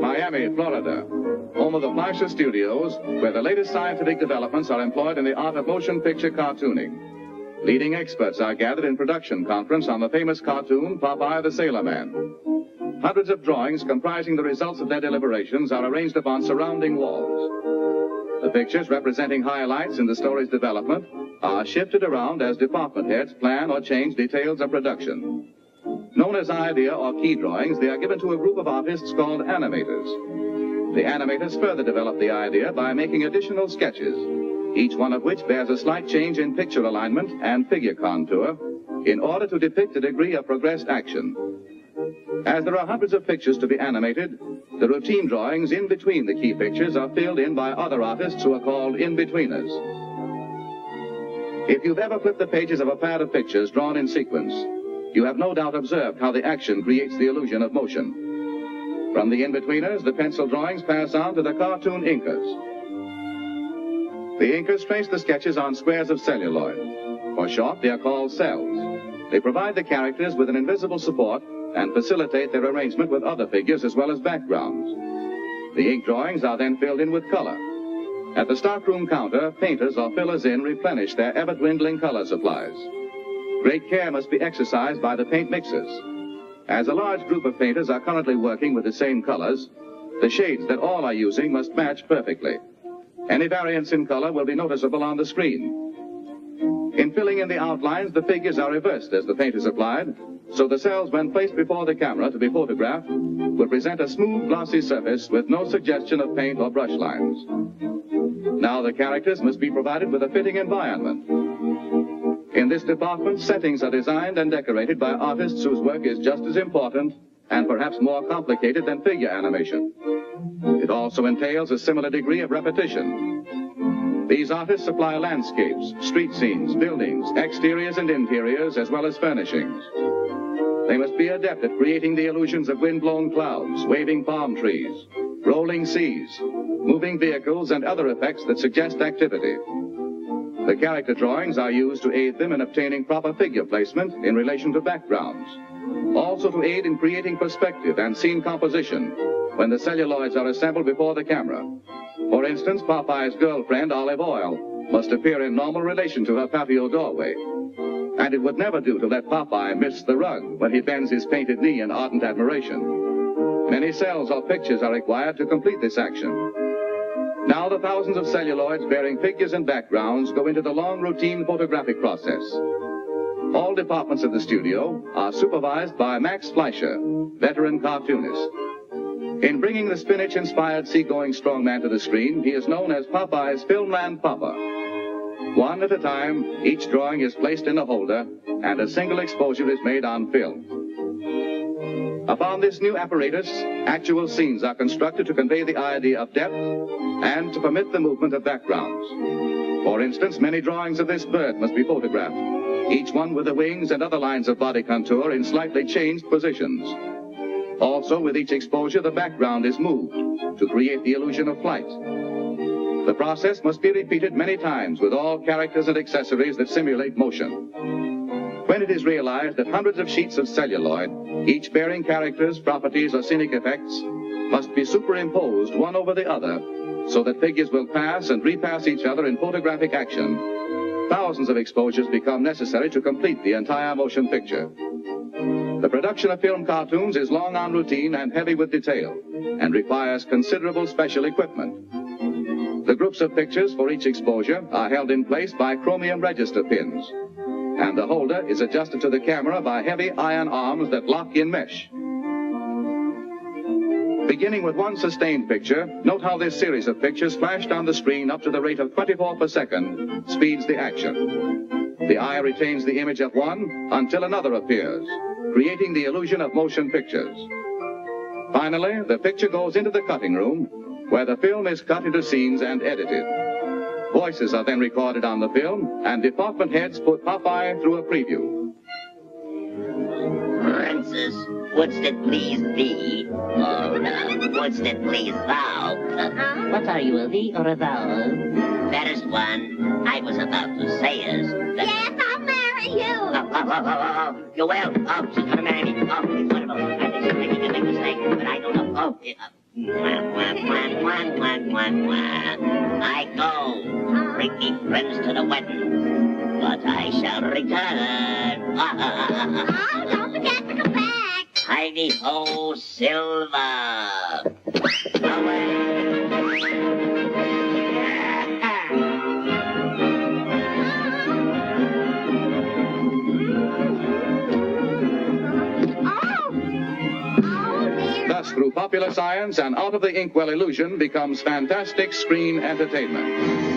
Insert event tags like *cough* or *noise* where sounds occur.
Miami, Florida, home of the Fleischer Studios, where the latest scientific developments are employed in the art of motion picture cartooning. Leading experts are gathered in production conference on the famous cartoon Popeye the Sailor Man. Hundreds of drawings comprising the results of their deliberations are arranged upon surrounding walls. The pictures representing highlights in the story's development are shifted around as department heads plan or change details of production. Known as idea or key drawings, they are given to a group of artists called animators. The animators further develop the idea by making additional sketches, each one of which bears a slight change in picture alignment and figure contour in order to depict a degree of progressed action. As there are hundreds of pictures to be animated, the routine drawings in between the key pictures are filled in by other artists who are called in-betweeners. If you've ever flipped the pages of a pad of pictures drawn in sequence, you have no doubt observed how the action creates the illusion of motion. From the in-betweeners, the pencil drawings pass on to the cartoon inkers. The inkers trace the sketches on squares of celluloid. For short, they are called cels. They provide the characters with an invisible support and facilitate their arrangement with other figures as well as backgrounds. The ink drawings are then filled in with color. At the stockroom counter, painters or fillers in replenish their ever-dwindling color supplies. Great care must be exercised by the paint mixers. As a large group of painters are currently working with the same colors, the shades that all are using must match perfectly. Any variance in color will be noticeable on the screen. In filling in the outlines, the figures are reversed as the paint is applied, so the cels, when placed before the camera to be photographed, will present a smooth, glossy surface with no suggestion of paint or brush lines. Now the characters must be provided with a fitting environment. In this department, settings are designed and decorated by artists whose work is just as important and perhaps more complicated than figure animation. It also entails a similar degree of repetition. These artists supply landscapes, street scenes, buildings, exteriors and interiors, as well as furnishings. They must be adept at creating the illusions of wind-blown clouds, waving palm trees, rolling seas, moving vehicles, and other effects that suggest activity. The character drawings are used to aid them in obtaining proper figure placement in relation to backgrounds. Also to aid in creating perspective and scene composition when the celluloids are assembled before the camera. For instance, Popeye's girlfriend, Olive Oyl, must appear in normal relation to her patio doorway. And it would never do to let Popeye miss the rug when he bends his painted knee in ardent admiration. Many cels or pictures are required to complete this action. Now the thousands of celluloids bearing figures and backgrounds go into the long routine photographic process. All departments of the studio are supervised by Max Fleischer, veteran cartoonist. In bringing the spinach-inspired seagoing strongman to the screen, he is known as Popeye's Filmland Papa. One at a time, each drawing is placed in a holder, and a single exposure is made on film. Upon this new apparatus, actual scenes are constructed to convey the idea of depth and to permit the movement of backgrounds. For instance, many drawings of this bird must be photographed, each one with the wings and other lines of body contour in slightly changed positions. Also, with each exposure, the background is moved to create the illusion of flight. The process must be repeated many times with all characters and accessories that simulate motion when it is realized that hundreds of sheets of celluloid, each bearing characters, properties, or scenic effects, must be superimposed one over the other so that figures will pass and repass each other in photographic action, thousands of exposures become necessary to complete the entire motion picture. The production of film cartoons is long on routine and heavy with detail, and requires considerable special equipment. The groups of pictures for each exposure are held in place by chromium register pins, and the holder is adjusted to the camera by heavy iron arms that lock in mesh. Beginning with one sustained picture, note how this series of pictures flashed on the screen up to the rate of 24 per second speeds the action. The eye retains the image of one until another appears, creating the illusion of motion pictures. Finally, the picture goes into the cutting room, where the film is cut into scenes and edited. Voices are then recorded on the film, and department heads put Popeye through a preview. Princess, wouldst it please thee? Or uh, wouldst it please thou? Uh-huh. what are you, a thee or a thou? Fairest one, I was about to say is that... Yes, I'll marry you. Oh, oh, oh, oh, oh, you will? Oh, she's gonna marry me. Oh, it's wonderful. I think she's making a big mistake. but I don't mwah, mwah, mwah. I go to bring me friends to the wedding, but I shall return. *laughs* Oh, don't forget to come back. Heidi ho, Silver. Away. *laughs* through popular science, and out of the inkwell illusion becomes fantastic screen entertainment.